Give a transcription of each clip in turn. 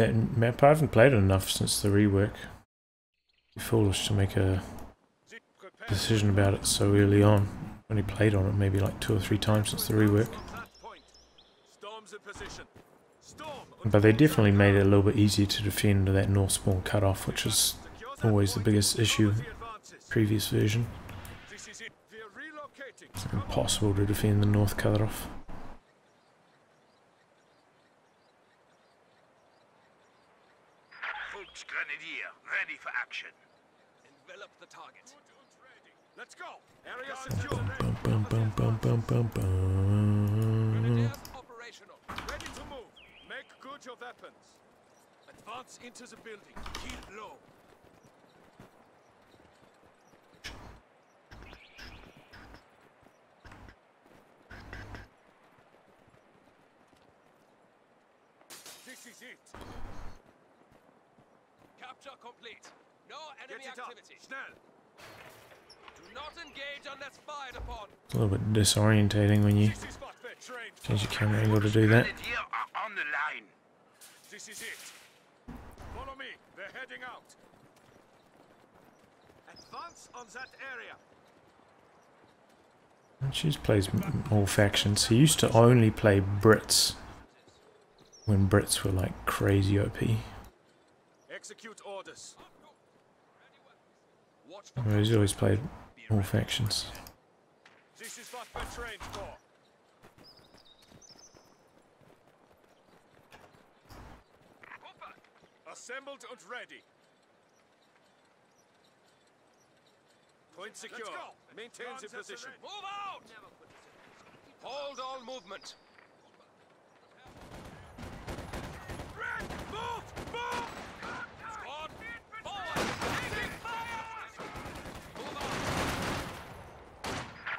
that map. I haven't played it enough since the rework. Foolish to make a decision about it so early on. Only played on it maybe like two or three times since the rework. But they definitely made it a little bit easier to defend that north spawn cutoff, which is always the biggest issue previous version. It's impossible to defend the north cutoff. Grenadier, ready for action. Envelop the target. Let's go. Area secure. Bum, bum, bum, operational. Ready to move. Make good your weapons. Advance into the building. Keep low. This is it. Capture complete. No enemy up. activity. Schnell. It's a little bit disorientating when you This is what we're trained for. change your camera angle to do that. On the line. This is it. Follow me. They're heading out. Advance on that area. She just plays m- all factions. He used to only play Brits when Brits were like crazy OP. Execute orders. Watch for he's always played all factions. This is what we're trained for. Assembled and ready. Point secure. Maintain the position. Move out! Hold all movement. Red, move! Move! Squad, forward! Taking fire! Move out!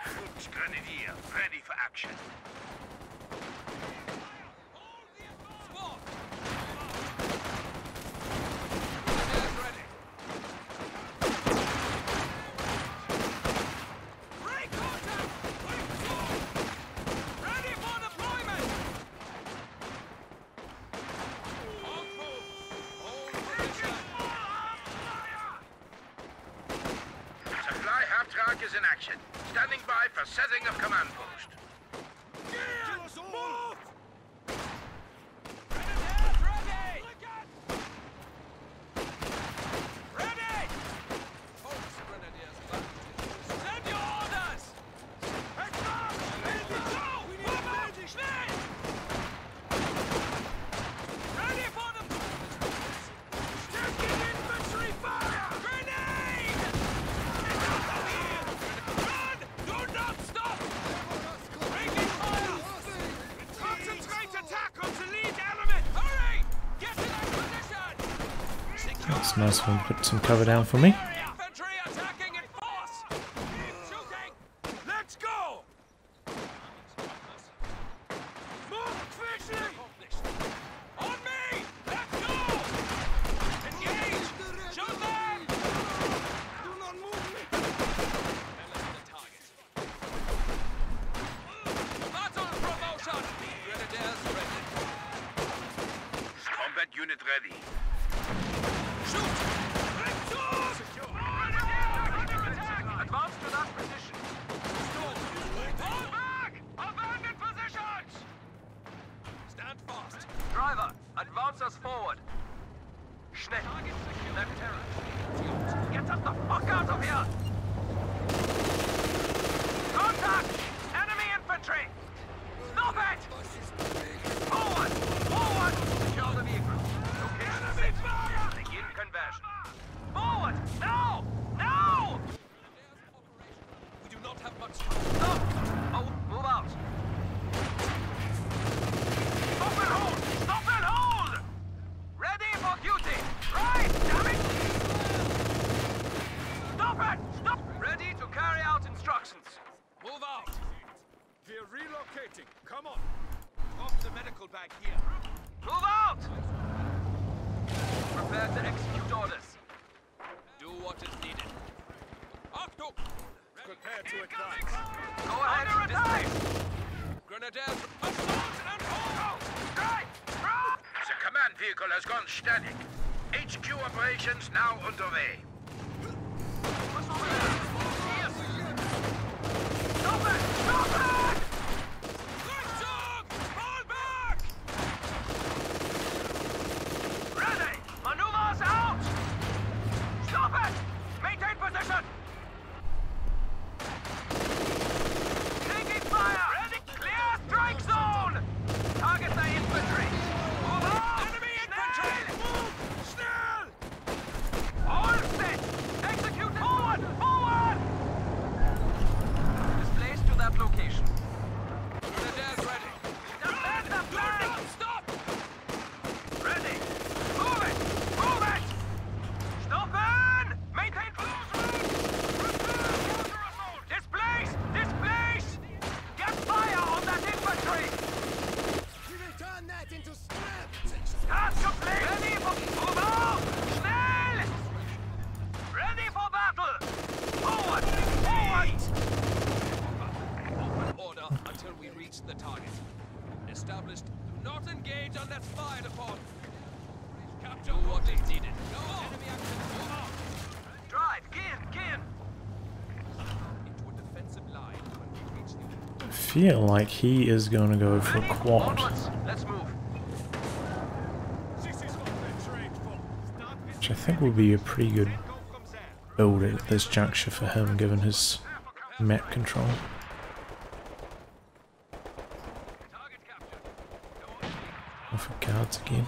Fuchs Grenadier, ready for action. Hold the Squad! Grenadiers ready. Break contact! Break through! Ready for deployment! All crew, hold position. Supply half-track is in action. Standing by for setting of command post. Move! Grenadiers ready! Ready! Focus, Grenadiers. Send your orders! Advance! Ready to go! Move out! Schnell! Ready for the... Taking infantry fire! Grenade! Run! Do not stop! Breaking fire! Concentrate attack on the lead element! Hurry! Get to that position! Secure It's nice of him to put some cover down for me. Infantry attacking in force! Keep shooting! Let's go! Move quickly! Accomplished. On me! Let's go! Engage! Shoot them! Do not move me! Enemy the target. Battle promotion! Grenadiers ready. Combat unit ready. Shoot! Advance to that position. Fall back! Abandon positions! Stand fast. Driver, advance us forward. Schnell. Terror. Get us the fuck out of here! Contact! Enemy infantry! static. HQ operations now underway. feel like he is going to go for quad. Which I think will be a pretty good build at this juncture for him, given his map control. Off of guards again.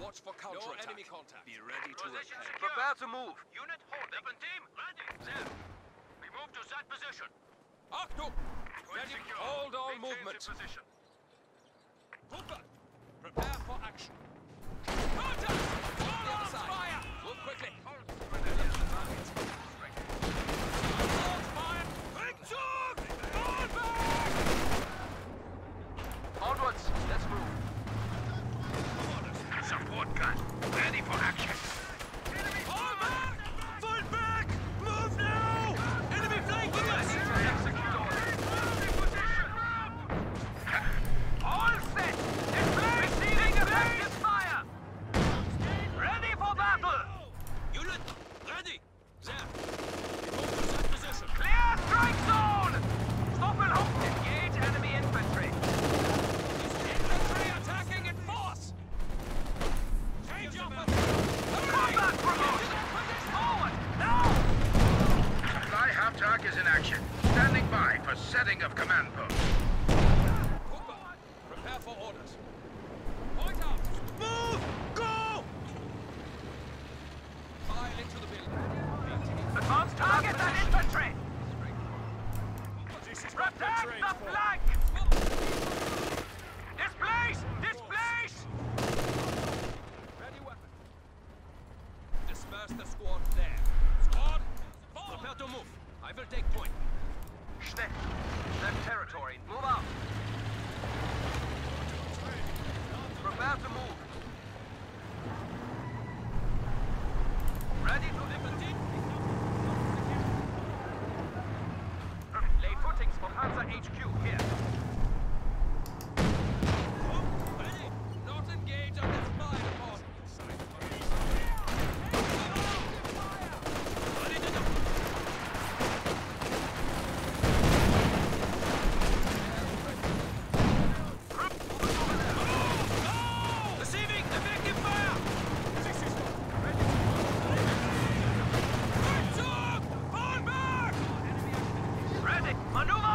Watch for counter No enemy contact. Be ready to repair. Prepare to move. Unit, hold. Weapon team, ready. Sir. We move to that position. Ready. Hold all movement. Position. ready for action.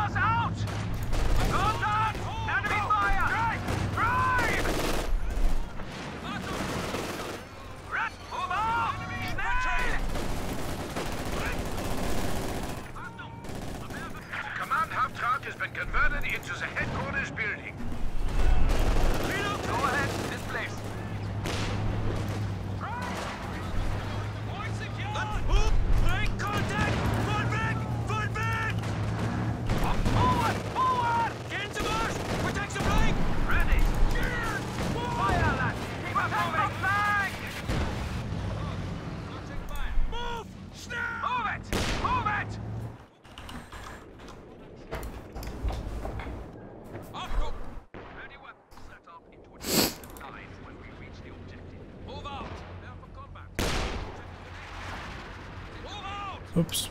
Stars out! Упс.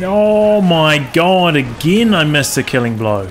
Oh my god, again I missed the killing blow.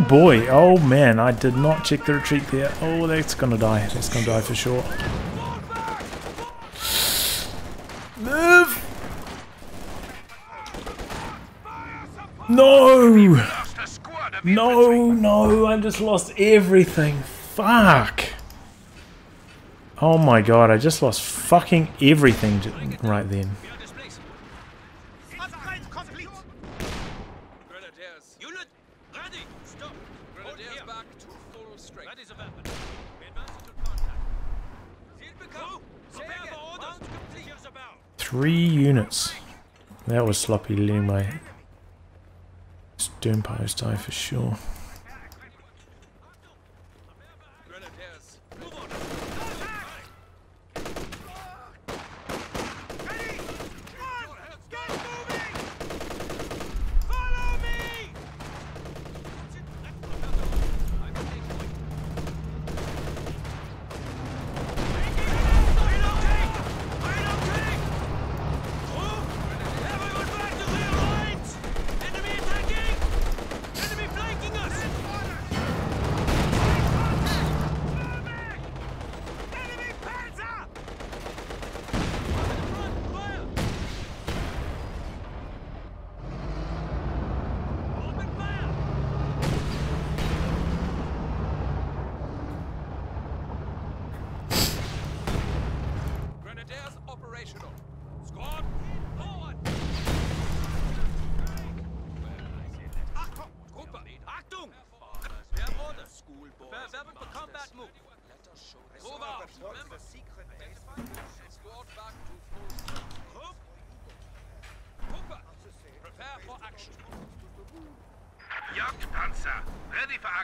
Oh boy, oh man, I did not check the retreat there. Oh, that's gonna die, that's gonna die for sure. Move! No! No, no, I just lost everything. Fuck! Oh my god, I just lost fucking everything right then. Three units. That was sloppy anyway. Stonepipes die for sure.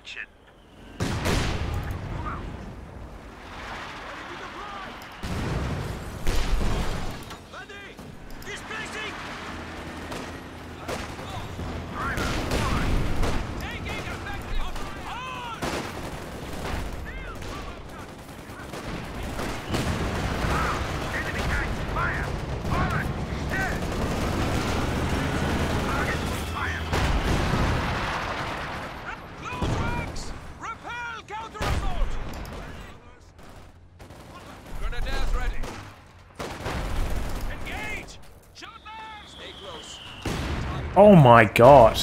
action. Oh my god.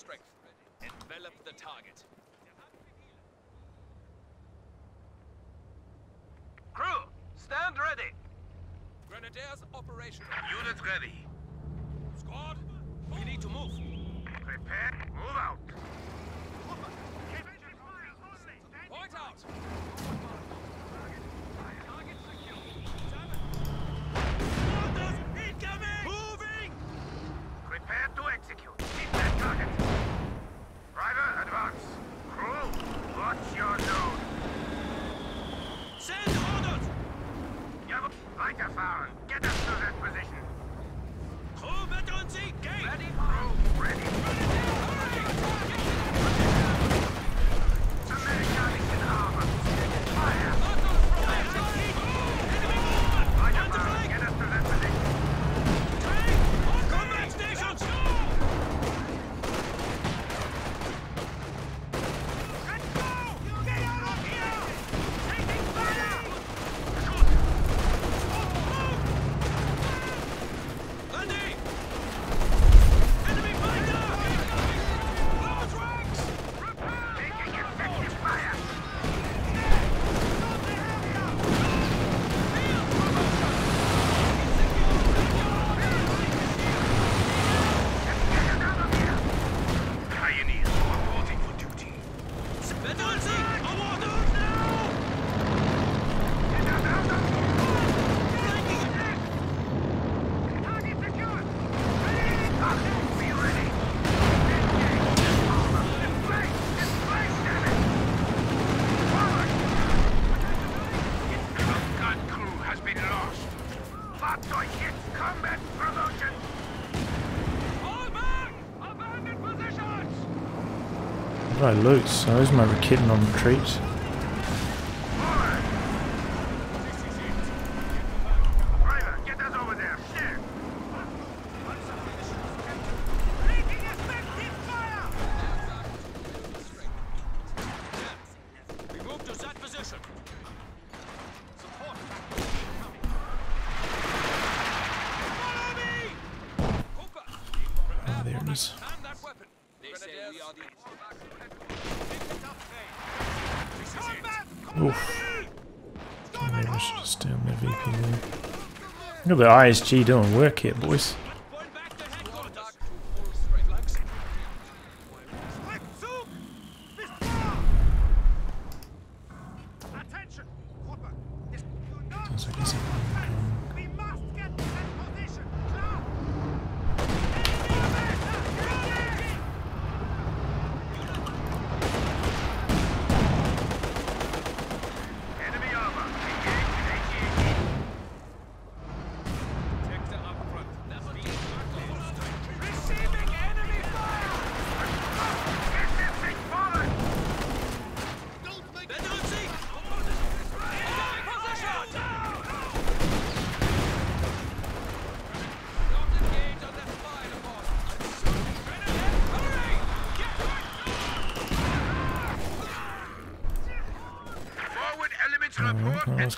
strength. Envelop the target. Crew, stand ready. Grenadiers operational. Units ready. Squad, we need to move. Prepare, move out. Point out. combat promotion! Fall back! Abandon positions! What did I lose? I lose my kitten on retreat. the ISG doing work here, boys.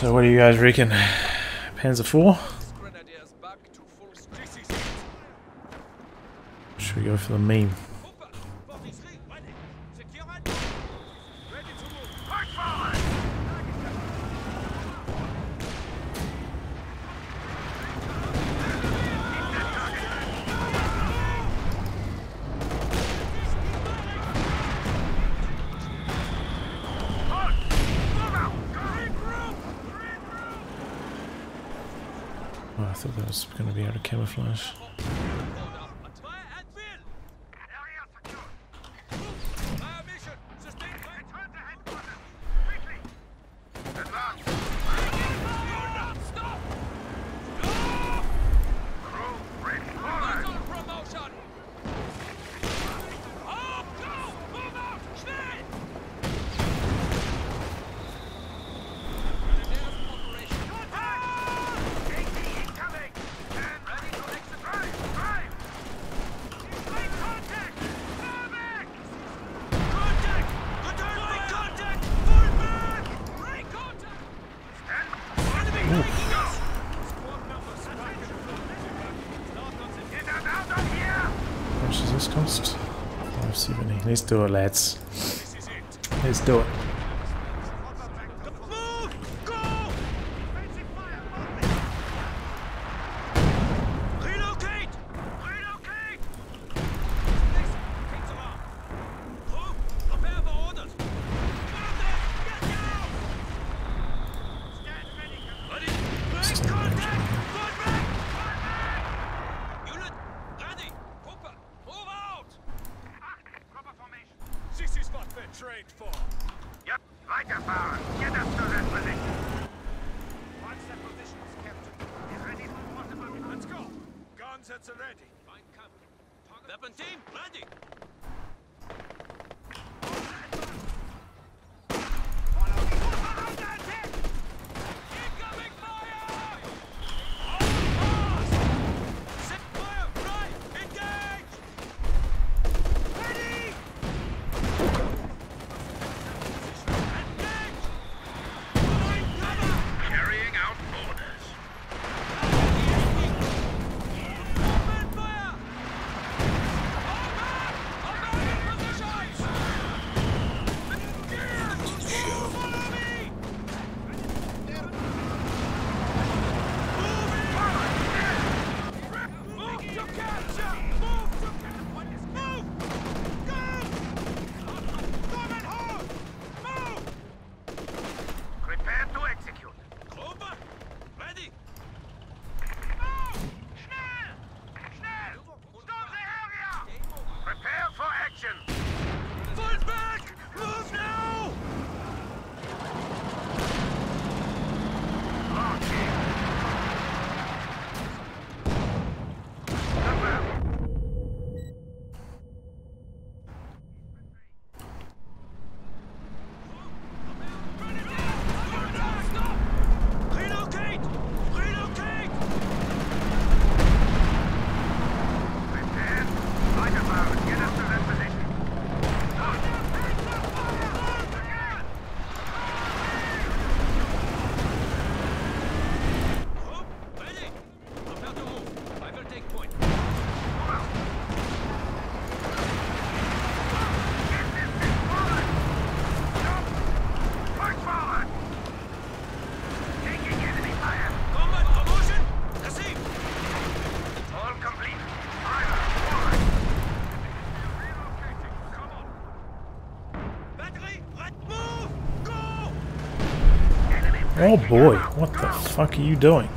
So what do you guys reckon? Panzer four? Should we go for the meme? Oh, I thought that was going to be out of camouflage. Let's do it, lads. Let's do it. Oh boy, what the fuck are you doing?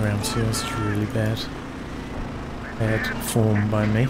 around here is really bad. Bad form by me.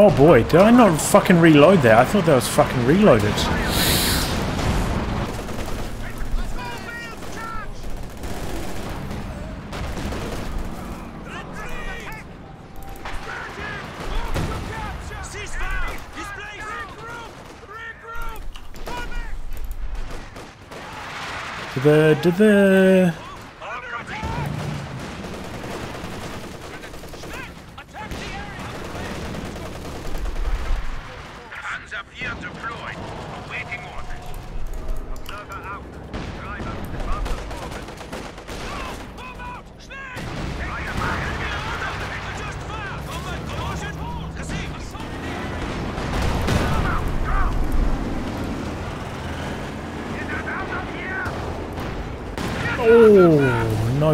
Oh boy, did I not fucking reload there? I thought that was fucking reloaded. Da -da -da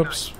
Oops.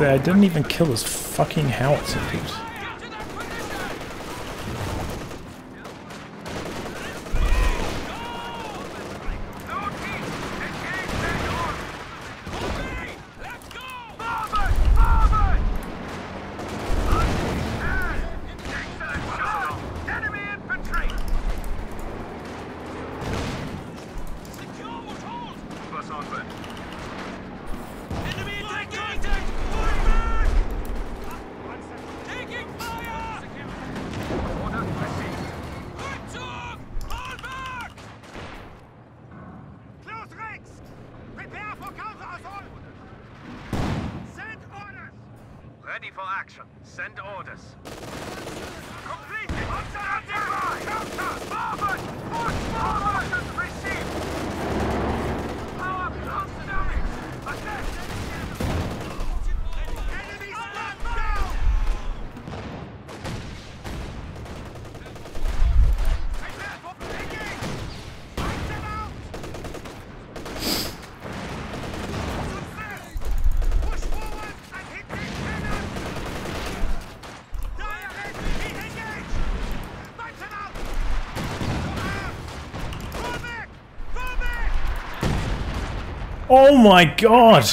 say, I didn't even kill his fucking howitzer, dude. Oh my god!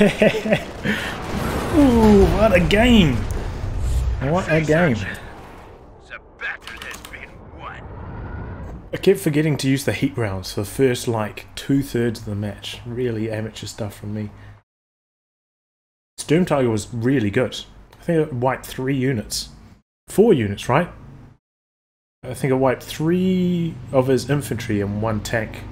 Ooh, what a game! What a game. I kept forgetting to use the heat rounds for the first like two thirds of the match. Really amateur stuff from me. Sturm Tiger was really good. I think it wiped three units. Four units, right? I think it wiped three of his infantry and one tank.